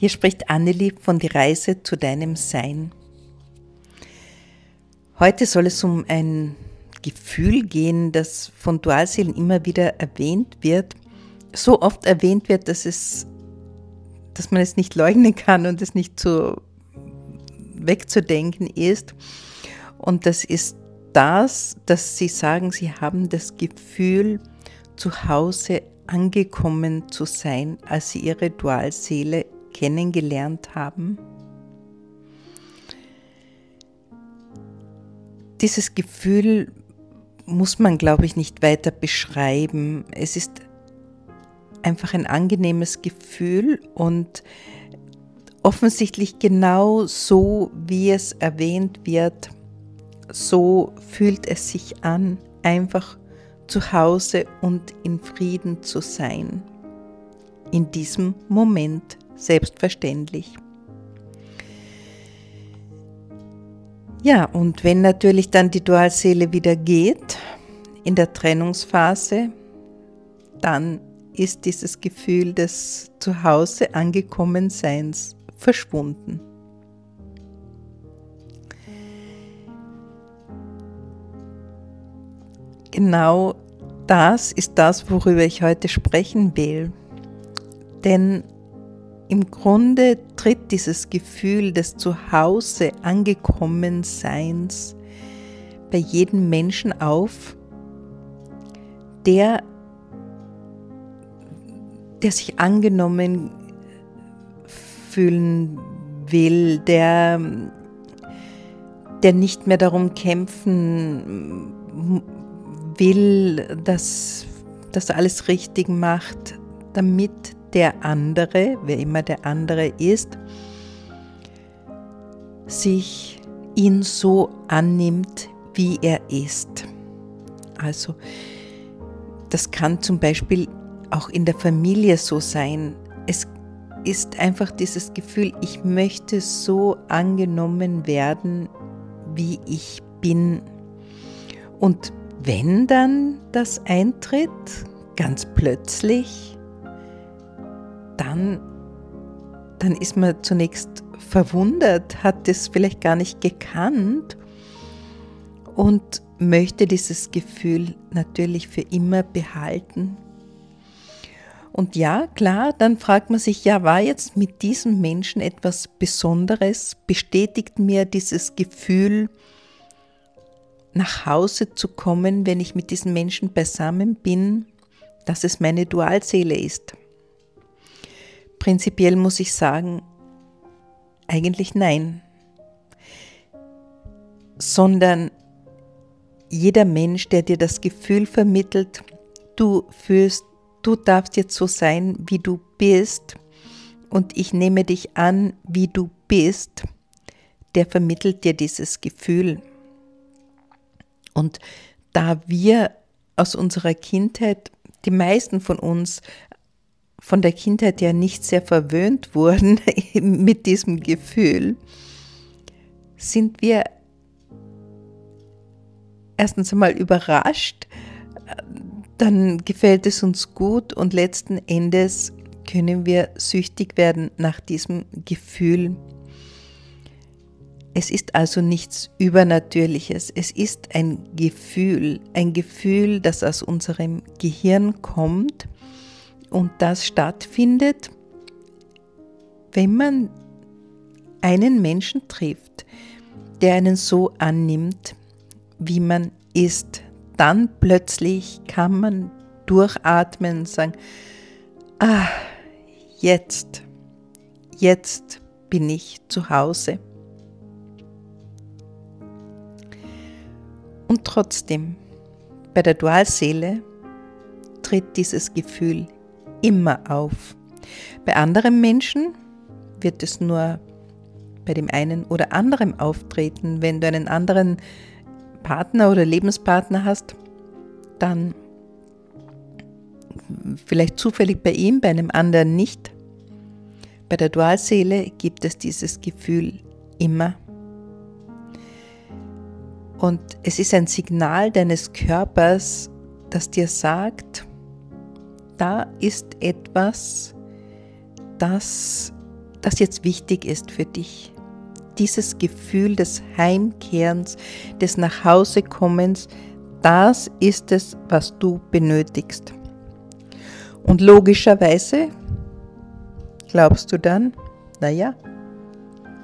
Hier spricht Annelie von die Reise zu deinem Sein. Heute soll es um ein Gefühl gehen, das von Dualseelen immer wieder erwähnt wird. So oft erwähnt wird, dass es, dass man es nicht leugnen kann und es nicht so wegzudenken ist. Und das ist das, dass sie sagen, sie haben das Gefühl, zu Hause angekommen zu sein, als sie ihre Dualseele kennengelernt haben? Dieses Gefühl muss man, glaube ich, nicht weiter beschreiben. Es ist einfach ein angenehmes Gefühl und offensichtlich genau so, wie es erwähnt wird, so fühlt es sich an, einfach zu Hause und in Frieden zu sein. In diesem Moment selbstverständlich. Ja, und wenn natürlich dann die Dualseele wieder geht in der Trennungsphase, dann ist dieses Gefühl des Zuhause angekommen Seins verschwunden. Genau das ist das, worüber ich heute sprechen will. Denn im Grunde tritt dieses Gefühl des Zuhause angekommen Seins bei jedem Menschen auf, der, der sich angenommen fühlen will, der, der nicht mehr darum kämpfen will, dass, dass er alles richtig macht, damit der andere, wer immer der andere ist, sich ihn so annimmt, wie er ist. Also das kann zum Beispiel auch in der Familie so sein. Es ist einfach dieses Gefühl, ich möchte so angenommen werden, wie ich bin. Und wenn dann das eintritt, ganz plötzlich, dann, dann ist man zunächst verwundert, hat es vielleicht gar nicht gekannt und möchte dieses Gefühl natürlich für immer behalten. Und ja, klar, dann fragt man sich, ja, war jetzt mit diesem Menschen etwas Besonderes? Bestätigt mir dieses Gefühl, nach Hause zu kommen, wenn ich mit diesen Menschen beisammen bin, dass es meine Dualseele ist? Prinzipiell muss ich sagen, eigentlich nein, sondern jeder Mensch, der dir das Gefühl vermittelt, du fühlst, du darfst jetzt so sein, wie du bist und ich nehme dich an, wie du bist, der vermittelt dir dieses Gefühl. Und da wir aus unserer Kindheit, die meisten von uns von der Kindheit ja nicht sehr verwöhnt wurden mit diesem Gefühl, sind wir erstens einmal überrascht, dann gefällt es uns gut und letzten Endes können wir süchtig werden nach diesem Gefühl. Es ist also nichts Übernatürliches, es ist ein Gefühl, ein Gefühl, das aus unserem Gehirn kommt und das stattfindet, wenn man einen Menschen trifft, der einen so annimmt, wie man ist. Dann plötzlich kann man durchatmen und sagen, ah, jetzt, jetzt bin ich zu Hause. Und trotzdem, bei der Dualseele tritt dieses Gefühl immer auf. Bei anderen Menschen wird es nur bei dem einen oder anderen auftreten. Wenn du einen anderen Partner oder Lebenspartner hast, dann vielleicht zufällig bei ihm, bei einem anderen nicht. Bei der Dualseele gibt es dieses Gefühl immer. Und es ist ein Signal deines Körpers, das dir sagt, da ist etwas, das das jetzt wichtig ist für dich. Dieses Gefühl des Heimkehrens, des Nachhausekommens, das ist es, was du benötigst. Und logischerweise glaubst du dann, naja,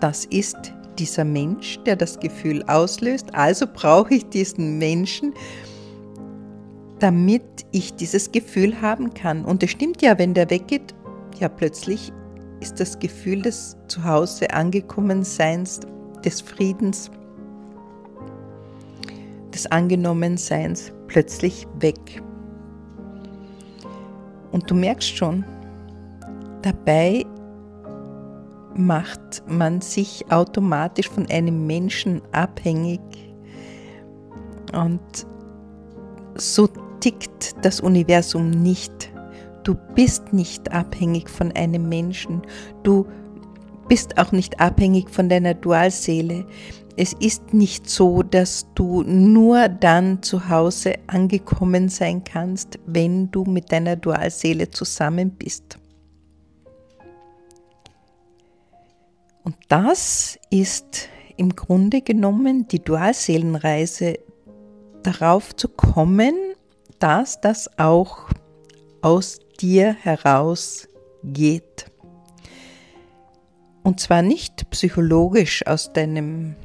das ist dieser Mensch, der das Gefühl auslöst, also brauche ich diesen Menschen, damit ich dieses Gefühl haben kann. Und es stimmt ja, wenn der weggeht, ja plötzlich ist das Gefühl des Zuhause angekommen Seins, des Friedens, des Angenommenseins plötzlich weg. Und du merkst schon, dabei macht man sich automatisch von einem Menschen abhängig. Und so tickt das Universum nicht. Du bist nicht abhängig von einem Menschen. Du bist auch nicht abhängig von deiner Dualseele. Es ist nicht so, dass du nur dann zu Hause angekommen sein kannst, wenn du mit deiner Dualseele zusammen bist. Und das ist im Grunde genommen die Dualseelenreise, darauf zu kommen, dass das auch aus dir heraus geht. Und zwar nicht psychologisch aus deinem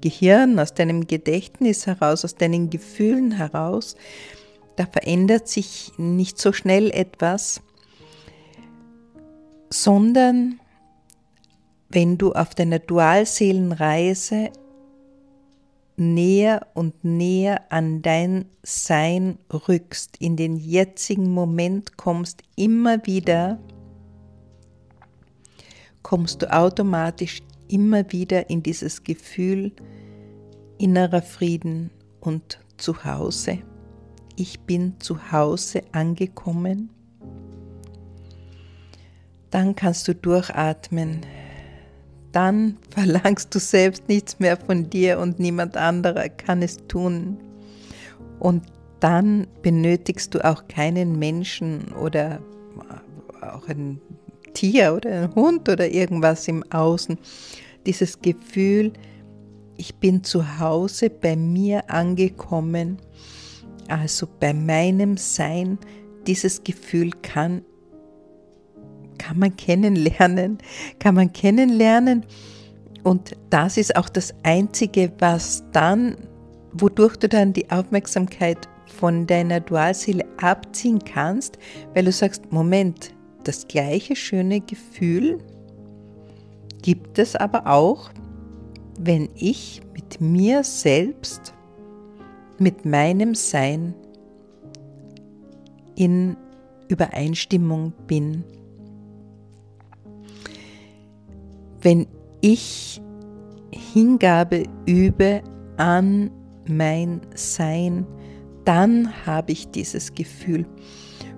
Gehirn, aus deinem Gedächtnis heraus, aus deinen Gefühlen heraus. Da verändert sich nicht so schnell etwas, sondern wenn du auf deiner Dualseelenreise näher und näher an dein Sein rückst, in den jetzigen Moment kommst, immer wieder, kommst du automatisch immer wieder in dieses Gefühl innerer Frieden und Zuhause. Ich bin zu Hause angekommen. Dann kannst du durchatmen dann verlangst du selbst nichts mehr von dir und niemand anderer kann es tun. Und dann benötigst du auch keinen Menschen oder auch ein Tier oder ein Hund oder irgendwas im Außen. Dieses Gefühl, ich bin zu Hause bei mir angekommen, also bei meinem Sein, dieses Gefühl kann kann man kennenlernen, kann man kennenlernen. Und das ist auch das Einzige, was dann, wodurch du dann die Aufmerksamkeit von deiner Dualseele abziehen kannst, weil du sagst, Moment, das gleiche schöne Gefühl gibt es aber auch, wenn ich mit mir selbst, mit meinem Sein in Übereinstimmung bin. Wenn ich Hingabe übe an mein Sein, dann habe ich dieses Gefühl.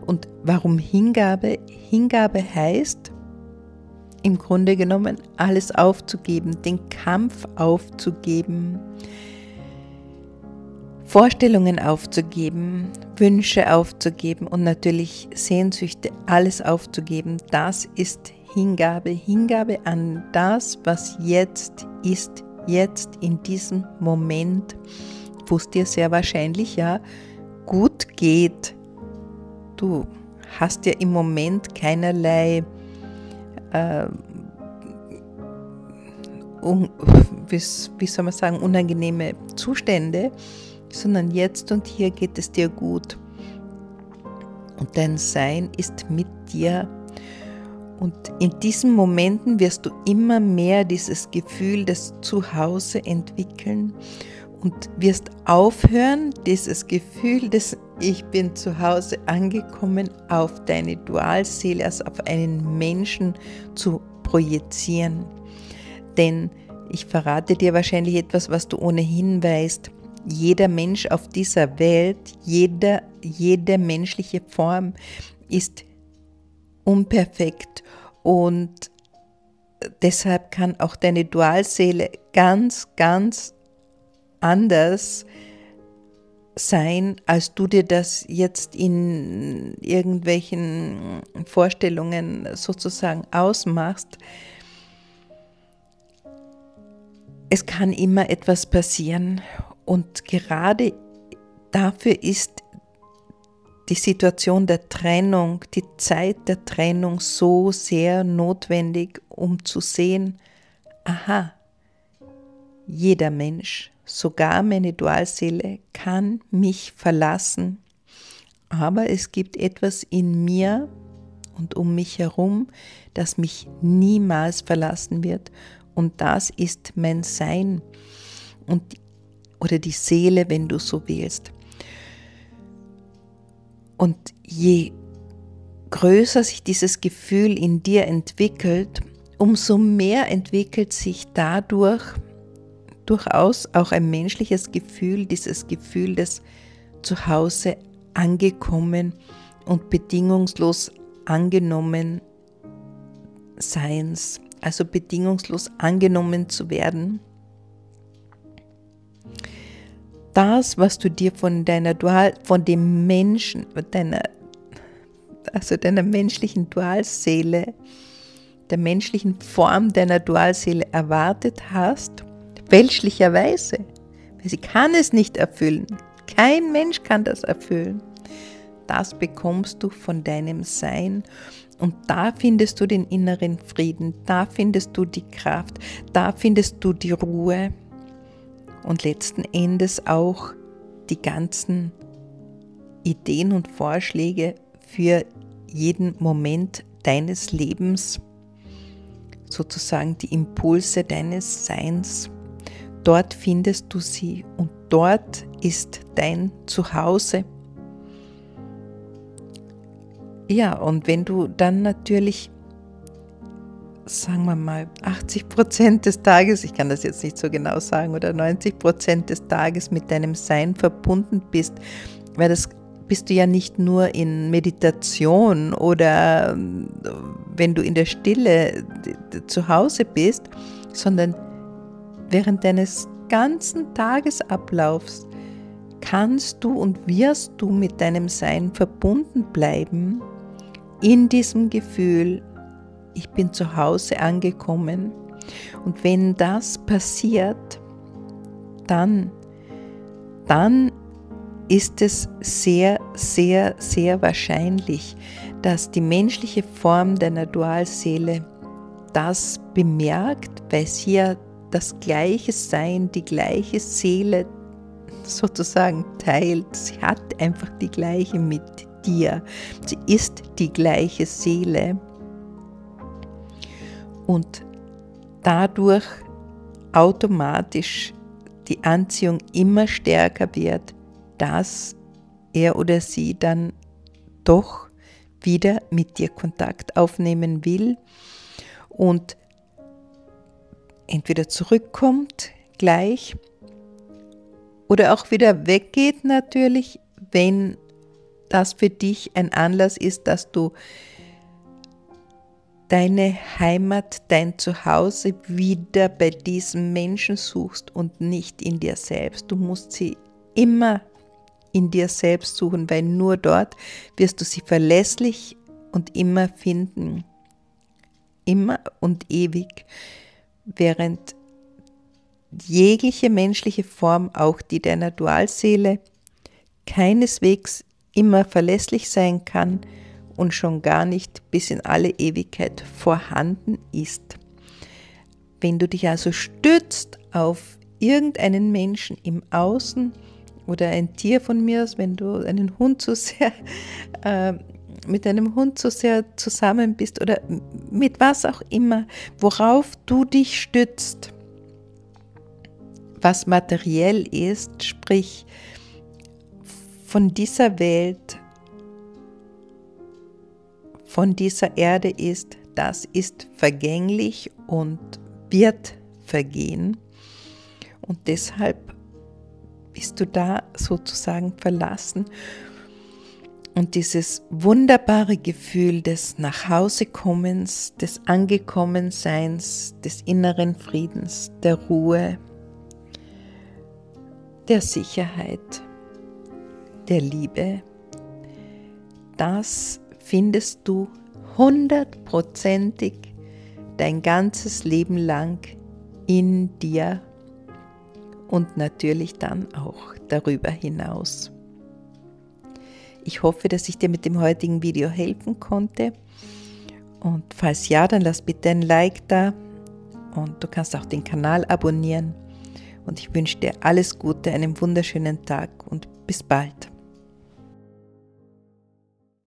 Und warum Hingabe? Hingabe heißt im Grunde genommen alles aufzugeben, den Kampf aufzugeben, Vorstellungen aufzugeben, Wünsche aufzugeben und natürlich Sehnsüchte, alles aufzugeben. Das ist Hingabe, Hingabe an das, was jetzt ist, jetzt in diesem Moment, wo es dir sehr wahrscheinlich ja gut geht. Du hast ja im Moment keinerlei äh, un, wie, wie soll man sagen, unangenehme Zustände, sondern jetzt und hier geht es dir gut. Und dein Sein ist mit dir und in diesen Momenten wirst du immer mehr dieses Gefühl des Zuhause entwickeln und wirst aufhören, dieses Gefühl des Ich bin zu Hause angekommen auf deine Dualseele, also auf einen Menschen zu projizieren. Denn ich verrate dir wahrscheinlich etwas, was du ohnehin weißt. Jeder Mensch auf dieser Welt, jeder, jede menschliche Form ist unperfekt und deshalb kann auch deine Dualseele ganz, ganz anders sein, als du dir das jetzt in irgendwelchen Vorstellungen sozusagen ausmachst. Es kann immer etwas passieren und gerade dafür ist die Situation der Trennung, die Zeit der Trennung so sehr notwendig, um zu sehen, aha, jeder Mensch, sogar meine Dualseele kann mich verlassen, aber es gibt etwas in mir und um mich herum, das mich niemals verlassen wird und das ist mein Sein und oder die Seele, wenn du so willst. Und je größer sich dieses Gefühl in dir entwickelt, umso mehr entwickelt sich dadurch durchaus auch ein menschliches Gefühl, dieses Gefühl des Zuhause angekommen und bedingungslos angenommen Seins, also bedingungslos angenommen zu werden das, was du dir von deiner Dual, von dem Menschen, deiner, also deiner menschlichen Dualseele, der menschlichen Form deiner Dualseele erwartet hast, fälschlicherweise, weil sie kann es nicht erfüllen. Kein Mensch kann das erfüllen. Das bekommst du von deinem Sein. Und da findest du den inneren Frieden, da findest du die Kraft, da findest du die Ruhe und letzten Endes auch die ganzen Ideen und Vorschläge für jeden Moment deines Lebens, sozusagen die Impulse deines Seins. Dort findest du sie und dort ist dein Zuhause. Ja, und wenn du dann natürlich sagen wir mal, 80 Prozent des Tages, ich kann das jetzt nicht so genau sagen, oder 90 Prozent des Tages mit deinem Sein verbunden bist, weil das bist du ja nicht nur in Meditation oder ähm, wenn du in der Stille zu Hause bist, sondern während deines ganzen Tagesablaufs kannst du und wirst du mit deinem Sein verbunden bleiben in diesem Gefühl, ich bin zu Hause angekommen. Und wenn das passiert, dann, dann ist es sehr, sehr, sehr wahrscheinlich, dass die menschliche Form deiner Dualseele das bemerkt, weil sie ja das gleiche Sein, die gleiche Seele sozusagen teilt. Sie hat einfach die gleiche mit dir. Sie ist die gleiche Seele und dadurch automatisch die Anziehung immer stärker wird, dass er oder sie dann doch wieder mit dir Kontakt aufnehmen will und entweder zurückkommt gleich oder auch wieder weggeht natürlich, wenn das für dich ein Anlass ist, dass du deine Heimat, dein Zuhause wieder bei diesem Menschen suchst und nicht in dir selbst. Du musst sie immer in dir selbst suchen, weil nur dort wirst du sie verlässlich und immer finden. Immer und ewig. Während jegliche menschliche Form, auch die deiner Dualseele, keineswegs immer verlässlich sein kann, und schon gar nicht bis in alle Ewigkeit vorhanden ist. Wenn du dich also stützt auf irgendeinen Menschen im Außen oder ein Tier von mir wenn du einen Hund zu sehr äh, mit einem Hund so sehr zusammen bist oder mit was auch immer, worauf du dich stützt, was materiell ist, sprich von dieser Welt von dieser Erde ist, das ist vergänglich und wird vergehen. Und deshalb bist du da sozusagen verlassen. Und dieses wunderbare Gefühl des Nachhausekommens, des Angekommenseins, des inneren Friedens, der Ruhe, der Sicherheit, der Liebe, das findest du hundertprozentig dein ganzes Leben lang in dir und natürlich dann auch darüber hinaus. Ich hoffe, dass ich dir mit dem heutigen Video helfen konnte. Und falls ja, dann lass bitte ein Like da und du kannst auch den Kanal abonnieren. Und ich wünsche dir alles Gute, einen wunderschönen Tag und bis bald.